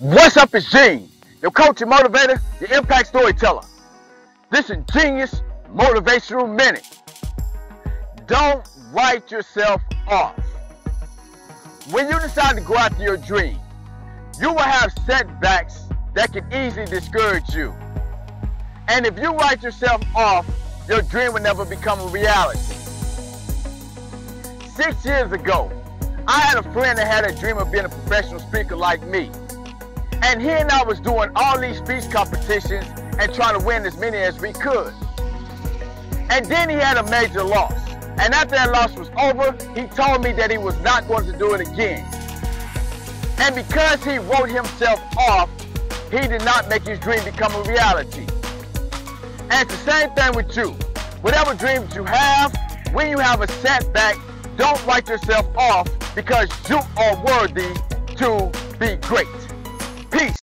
What's up, it's Gene, your coach and motivator, your impact storyteller. This is Gene's Motivational Minute. Don't write yourself off. When you decide to go after your dream, you will have setbacks that can easily discourage you. And if you write yourself off, your dream will never become a reality. Six years ago, I had a friend that had a dream of being a professional speaker like me. And he and I was doing all these speech competitions and trying to win as many as we could. And then he had a major loss. And after that loss was over, he told me that he was not going to do it again. And because he wrote himself off, he did not make his dream become a reality. And it's the same thing with you. Whatever dreams you have, when you have a setback, don't write yourself off because you are worthy to be great. Peace.